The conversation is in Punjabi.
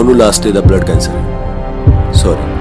ਉਹਨੂੰ ਲਾਸਟ ਸਟੇਜ ਦਾ ਬਲੱਡ ਕੈਂਸਰ ਹੈ। ਸੌਰੀ